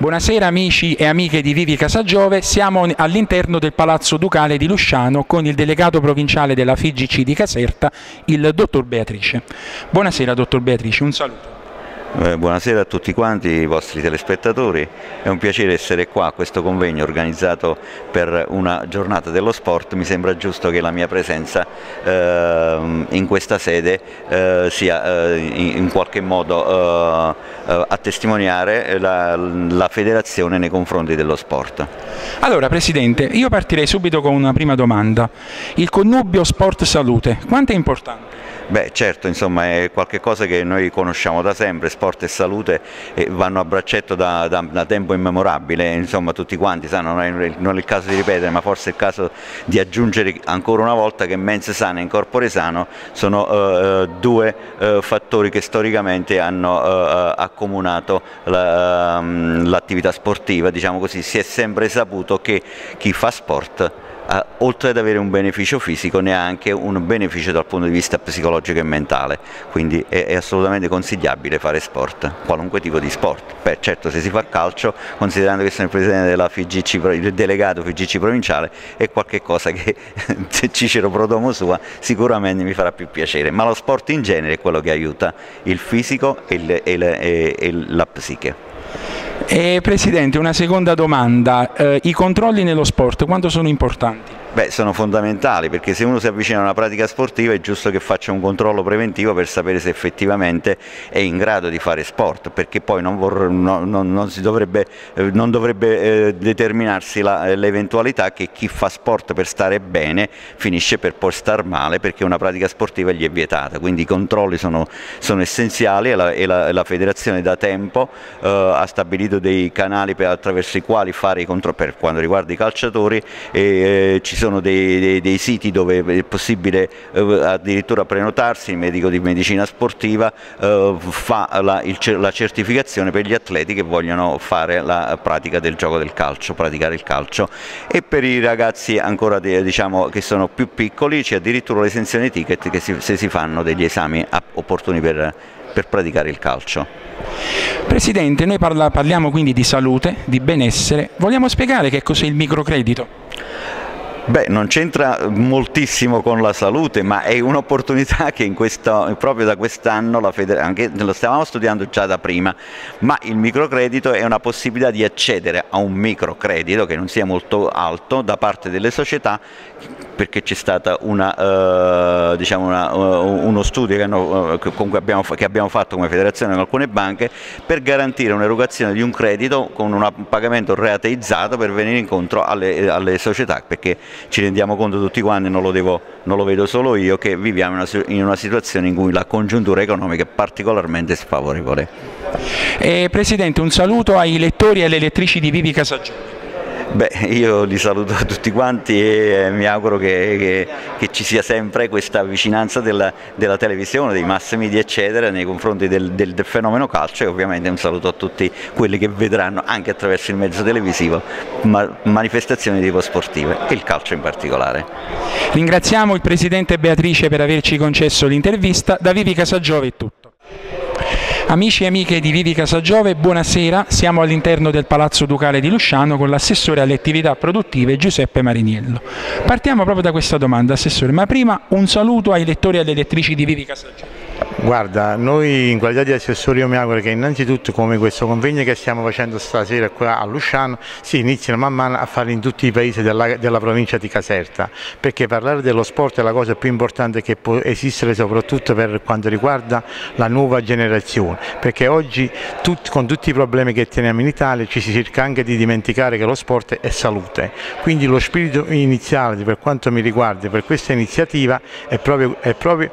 Buonasera amici e amiche di Vivi Casagiove, siamo all'interno del Palazzo Ducale di Lusciano con il delegato provinciale della FIGC di Caserta, il dottor Beatrice. Buonasera dottor Beatrice, un saluto. Eh, buonasera a tutti quanti i vostri telespettatori, è un piacere essere qua a questo convegno organizzato per una giornata dello sport, mi sembra giusto che la mia presenza eh, in questa sede eh, sia eh, in, qualche modo eh, eh, a testimoniare la, la federazione nei confronti dello sport. Allora Presidente, io partirei subito con una prima domanda, il connubio sport-salute, quanto è importante? Beh certo, insomma è qualcosa che noi conosciamo da sempre, sport e salute e vanno a braccetto da, da, da, tempo immemorabile, insomma tutti quanti sanno, non è, non è il caso di ripetere, ma forse è il caso di aggiungere ancora una volta che mens sana e corpore sano sono uh, due uh, fattori che storicamente hanno uh, accomunato ehm, l'attività la, sportiva, diciamo così, si è sempre saputo che chi fa sport eh, oltre ad avere un beneficio fisico ne ha anche un beneficio dal punto di vista psicologico e mentale, quindi è, è assolutamente consigliabile fare sport, qualunque tipo di sport. Beh, certo se si fa calcio, considerando che sono il presidente della FIGC, il delegato FIGC provinciale, è qualcosa che se Cicero Prodomo sua sicuramente mi farà più piacere, ma lo sport in genere è quello che aiuta il fisico e, il, e, e, e la psiche. Eh, Presidente, una seconda domanda. Eh, I controlli nello sport quanto sono importanti? Beh, sono fondamentali perché se uno si avvicina a una pratica sportiva è giusto che faccia un controllo preventivo per sapere se effettivamente è in grado di fare sport, perché poi non, vorrei, no, non, non dovrebbe, eh, non dovrebbe eh, determinarsi l'eventualità che chi fa sport per stare bene finisce per poi star male perché una pratica sportiva gli è vietata, quindi i controlli sono, sono essenziali e la, e, la, e la, federazione da tempo eh, ha stabilito dei canali per, attraverso i quali fare i controlli per quanto riguarda i calciatori e eh, ci sono dei, dei, dei, siti dove è possibile eh, addirittura prenotarsi, il medico di medicina sportiva eh, fa la, il, la, certificazione per gli atleti che vogliono fare la pratica del gioco del calcio, praticare il calcio e per i ragazzi ancora diciamo, che sono più piccoli c'è addirittura l'esenzione ticket che si, se si fanno degli esami opportuni per, per praticare il calcio. Presidente, noi parla, parliamo quindi di salute, di benessere, vogliamo spiegare che cos'è il microcredito? Beh, non c'entra moltissimo con la salute, ma è un'opportunità che questo, proprio da quest'anno, lo stavamo studiando già da prima, ma il microcredito è una possibilità di accedere a un microcredito che non sia molto alto da parte delle società perché c'è stato uh, diciamo uh, uno studio che, hanno, uh, abbiamo, che, abbiamo, fatto come federazione con alcune banche per garantire un'erogazione di un credito con un pagamento rateizzato per venire incontro alle, alle società perché ci rendiamo conto tutti quanti, non lo, devo, non lo vedo solo io, che viviamo in una, in una, situazione in cui la congiuntura economica è particolarmente sfavorevole. Eh, Presidente, un saluto ai lettori e alle lettrici di Vivi Casagione. Beh, io li saluto a tutti quanti e eh, mi auguro che, che, che ci sia sempre questa vicinanza della, della, televisione, dei mass media eccetera nei confronti del, del, del, fenomeno calcio e ovviamente un saluto a tutti quelli che vedranno anche attraverso il mezzo televisivo ma, manifestazioni tipo sportive e il calcio in particolare. Ringraziamo il Presidente Beatrice per averci concesso l'intervista, da Vivi Casagiove è tutto. Amici e amiche di Vivi Casagiove, buonasera. Siamo all'interno del Palazzo Ducale di Lusciano con l'assessore alle attività produttive Giuseppe Mariniello. Partiamo proprio da questa domanda, assessore, ma prima un saluto ai lettori e alle lettrici di Vivi Casagiove. Guarda, noi in qualità di assessore io mi auguro che innanzitutto come questo convegno che stiamo facendo stasera qua a Lusciano si inizino man mano a fare in tutti i paesi della, della, provincia di Caserta. Perché parlare dello sport è la cosa più importante che può esistere soprattutto per quanto riguarda la nuova generazione. Perché oggi tut, con tutti i problemi che teniamo in Italia ci si cerca anche di dimenticare che lo sport è salute. Quindi lo spirito iniziale per quanto mi riguarda per questa iniziativa è proprio, è proprio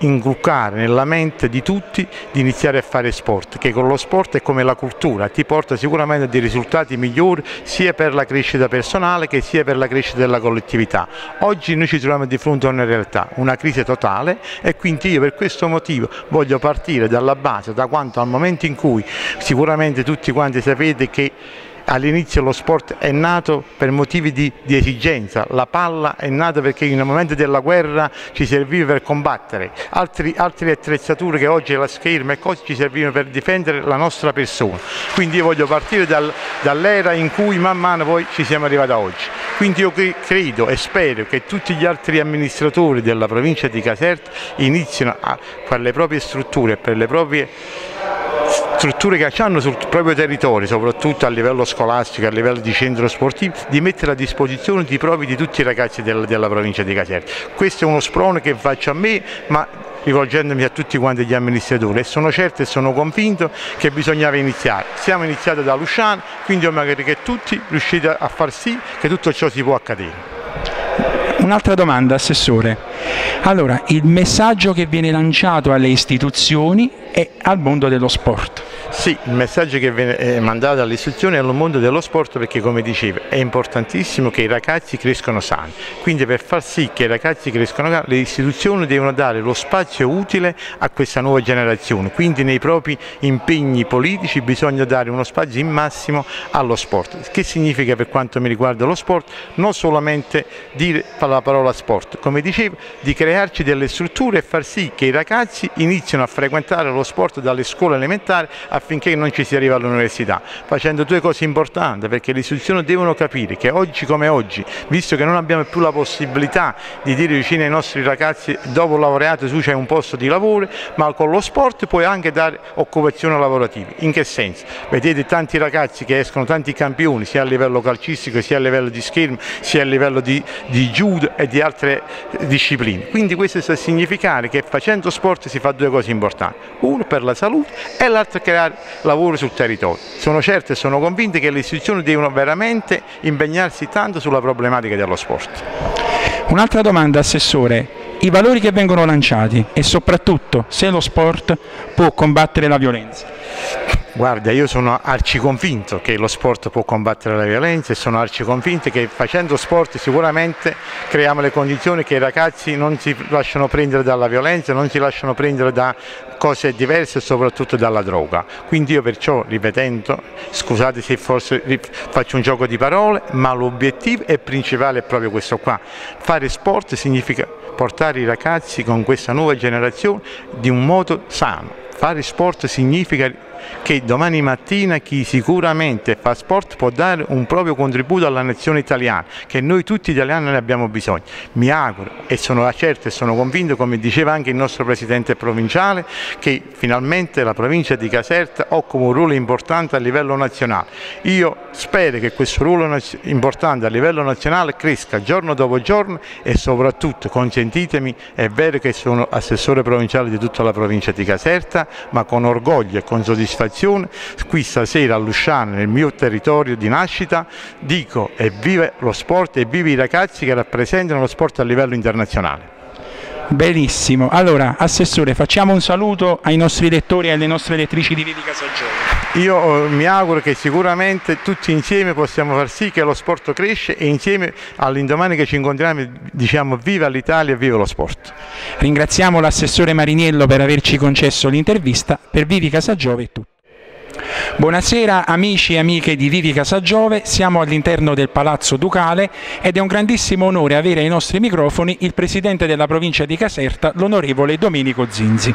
inculcare nella mente di tutti di iniziare a fare sport, che con lo sport è come la cultura, ti porta sicuramente a dei risultati migliori sia per la crescita personale che sia per la crescita della collettività. Oggi noi ci troviamo di fronte a una realtà, una crisi totale e quindi io per questo motivo voglio partire dalla base, da quanto al momento in cui sicuramente tutti quanti sapete che all'inizio lo sport è nato per motivi di, di, esigenza, la palla è nata perché in un momento della guerra ci serviva per combattere, Altri, altre attrezzature che oggi la scherma e cose ci servivano per difendere la nostra persona. Quindi io voglio partire dal, dall'era in cui man mano poi ci siamo arrivati a oggi. Quindi io credo e spero che tutti gli altri amministratori della provincia di Caserta inizino a, per le proprie strutture, per le proprie strutture che hanno sul proprio territorio, soprattutto a livello scolastico, a livello di centro sportivo, di mettere a disposizione di propri di tutti i ragazzi della, della provincia di Caserta. Questo è uno sprone che faccio a me, ma rivolgendomi a tutti quanti gli amministratori e sono certo e sono convinto che bisognava iniziare. Siamo iniziati da Luciano, quindi io magari che tutti riuscite a far sì che tutto ciò si può accadere. Un'altra domanda, Assessore. Allora, il messaggio che viene lanciato alle istituzioni e al mondo dello sport. Sì, il messaggio che viene mandato alle istituzioni è al mondo dello sport perché come dicevo è importantissimo che i ragazzi crescano sani, quindi per far sì che i ragazzi crescano sani le istituzioni devono dare lo spazio utile a questa nuova generazione, quindi nei propri impegni politici bisogna dare uno spazio in massimo allo sport. Che significa per quanto mi riguarda lo sport? Non solamente dire la parola sport, come dicevo, di crearci delle strutture e far sì che i ragazzi inizino a frequentare lo sport dalle scuole elementari affinché non ci si arrivi all'università, facendo due cose importanti perché le istituzioni devono capire che oggi come oggi, visto che non abbiamo più la possibilità di dire vicino ai nostri ragazzi dopo laureato tu c'hai un posto di lavoro, ma con lo sport puoi anche dare occupazione lavorativa. In che senso? Vedete tanti ragazzi che escono, tanti campioni, sia a livello calcistico, sia a livello di schermo, sia a livello di, di judo e di altre discipline. Quindi questo sta a significare che facendo sport si fa due cose importanti, uno per la salute e l'altro creare lavoro sul territorio. Sono certo e sono convinto che le istituzioni devono veramente impegnarsi tanto sulla problematica dello sport. Un'altra domanda, Assessore. I valori che vengono lanciati e soprattutto se lo sport può combattere la violenza. Guarda, io sono arciconvinto che lo sport può combattere la violenza e sono arciconvinto che facendo sport sicuramente creiamo le condizioni che i ragazzi non si lasciano prendere dalla violenza, non si lasciano prendere da cose diverse e soprattutto dalla droga. Quindi io perciò, ripetendo, scusate se forse faccio un gioco di parole, ma l'obiettivo è principale è proprio questo qua. Fare sport significa portare i ragazzi con questa nuova generazione di un modo sano. Fare sport significa che domani mattina chi sicuramente fa sport può dare un proprio contributo alla nazione italiana, che noi tutti italiani ne abbiamo bisogno. Mi auguro e sono certo e sono convinto, come diceva anche il nostro Presidente provinciale, che finalmente la provincia di Caserta occupa un ruolo importante a livello nazionale. Io spero che questo ruolo importante a livello nazionale cresca giorno dopo giorno e soprattutto, consentitemi, è vero che sono assessore provinciale di tutta la provincia di Caserta, ma con orgoglio e con soddisfazione soddisfazione, qui stasera a Lusciano, nel mio territorio di nascita, dico evviva lo sport e viva i ragazzi che rappresentano lo sport a livello internazionale. Benissimo, allora Assessore facciamo un saluto ai nostri lettori e alle nostre lettrici di Vivi Casagione. Io eh, mi auguro che sicuramente tutti insieme possiamo far sì che lo sport cresce e insieme all'indomani che ci incontriamo diciamo viva l'Italia e viva lo sport. Ringraziamo l'assessore Mariniello per averci concesso l'intervista, per Vivi Casagiove è tutto. Buonasera amici e amiche di Vivi Casagiove, siamo all'interno del Palazzo Ducale ed è un grandissimo onore avere ai nostri microfoni il Presidente della provincia di Caserta, l'onorevole Domenico Zinzi.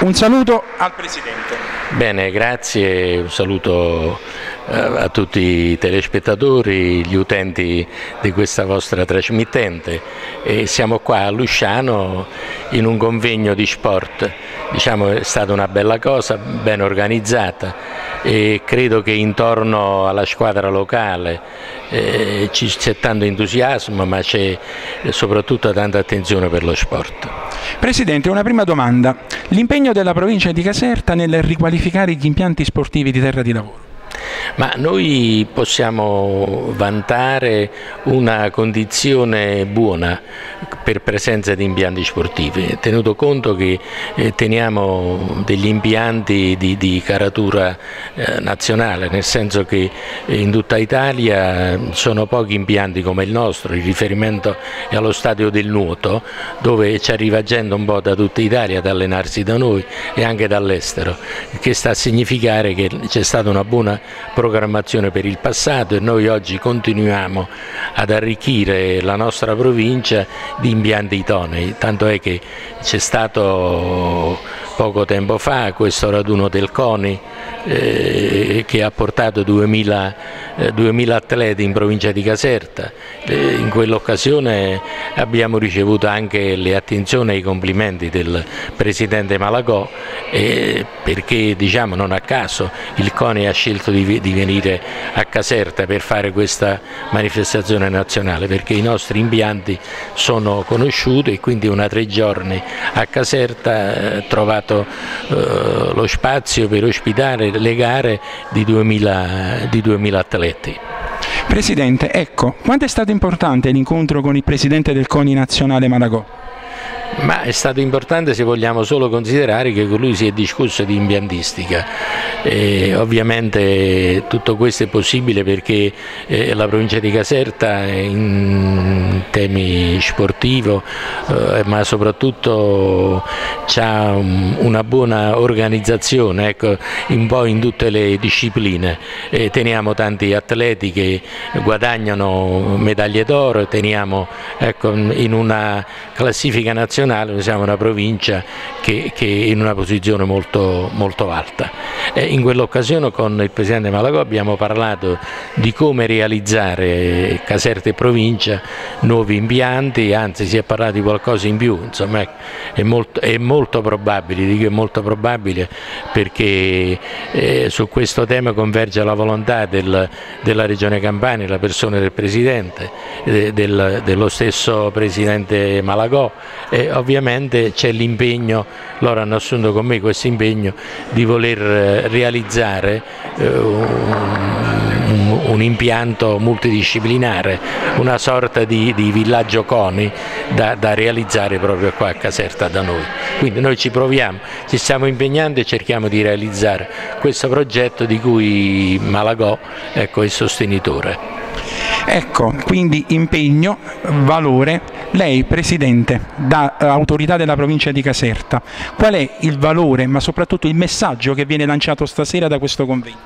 Un saluto al Presidente. Bene, grazie, un saluto eh, a tutti i telespettatori, gli utenti di questa vostra trasmittente. E siamo qua a Lusciano in un convegno di sport, diciamo è stata una bella cosa, ben organizzata e credo che intorno alla squadra locale eh, c'è tanto entusiasmo ma c'è soprattutto tanta attenzione per lo sport. Presidente, una prima domanda. L'impegno della provincia di Caserta nel riqualificare gli impianti sportivi di terra di lavoro? Ma noi possiamo vantare una condizione buona per presenza di impianti sportivi, tenuto conto che eh, teniamo degli impianti di, di caratura eh, nazionale, nel senso che in tutta Italia sono pochi impianti come il nostro, il riferimento è allo stadio del nuoto, dove ci arriva gente un po' da tutta Italia ad allenarsi da noi e anche dall'estero, che sta a significare che c'è stata una buona programmazione per il passato e noi oggi continuiamo ad arricchire la nostra provincia di impianti idonei, tanto è che c'è stato poco tempo fa questo raduno del CONI eh, che ha portato 2000, eh, 2000, atleti in provincia di Caserta. Eh, in quell'occasione abbiamo ricevuto anche le attenzioni e i complimenti del Presidente Malagò perché diciamo non a caso il CONI ha scelto di, di venire a Caserta per fare questa manifestazione nazionale perché i nostri impianti sono conosciuti e quindi una tre giorni a Caserta ha trovato eh, lo spazio per ospitare le gare di 2000, di 2000 atleti. Presidente, ecco, quanto è stato importante l'incontro con il Presidente del CONI nazionale Malagò? Ma è stato importante se vogliamo solo considerare che con lui si è discusso di impiantistica. E ovviamente tutto questo è possibile perché eh, la provincia di Caserta in temi sportivo eh, ma soprattutto ha una buona organizzazione ecco, un po' in tutte le discipline. E teniamo tanti atleti che guadagnano medaglie d'oro, teniamo ecco, in una classifica nazionale nazionale, noi siamo una provincia che, che è in una posizione molto, molto alta. E in quell'occasione con il Presidente Malagò abbiamo parlato di come realizzare Caserta e provincia nuovi impianti, anzi si è parlato di qualcosa in più, insomma è molto, è molto probabile, dico è molto probabile perché eh, su questo tema converge la volontà del, della Regione Campania, la persona del Presidente, eh, del, dello stesso Presidente Malagò e ovviamente c'è l'impegno, loro hanno assunto con me questo impegno di voler eh, realizzare eh, un, un, impianto multidisciplinare, una sorta di, di villaggio CONI da, da, realizzare proprio qua a Caserta da noi. Quindi noi ci proviamo, ci stiamo impegnando e cerchiamo di realizzare questo progetto di cui Malagò ecco, è sostenitore. Ecco, quindi impegno, valore. Lei, Presidente, da uh, autorità della provincia di Caserta, qual è il valore, ma soprattutto il messaggio che viene lanciato stasera da questo convegno?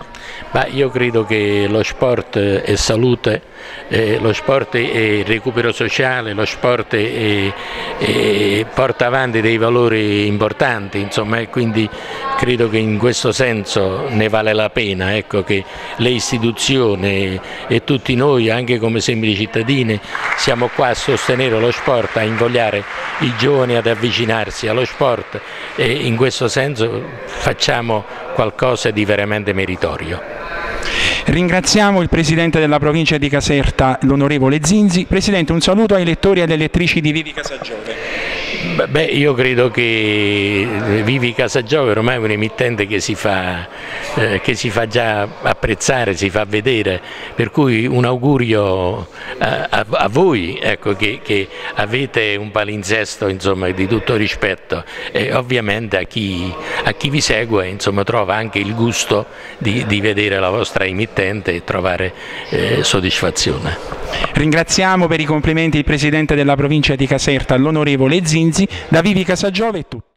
Ma io credo che lo sport è salute, eh, lo sport è recupero sociale, lo sport è, è, porta avanti dei valori importanti, insomma, e quindi credo che in questo senso ne vale la pena ecco, che le istituzioni e tutti noi, anche come semplici cittadini, siamo qua a sostenere lo sport, a invogliare i giovani ad avvicinarsi allo sport e in questo senso facciamo qualcosa di veramente meritorio. Ringraziamo il Presidente della provincia di Caserta, l'onorevole Zinzi. Presidente, un saluto ai lettori e alle lettrici di Vivi Casagiove. Beh, io credo che Vivi Casagiove ormai è un emittente che si, fa, eh, che si fa già apprezzare, si fa vedere, per cui un augurio a, a, a voi ecco, che, che, avete un palinsesto insomma, di tutto rispetto. E ovviamente a chi, a chi vi segue insomma, trova anche il gusto di, di, vedere la vostra emittente e trovare eh, soddisfazione. Ringraziamo per i complimenti il Presidente della provincia di Caserta, l'onorevole Zinzi, da Vivi Casagiove è tutto.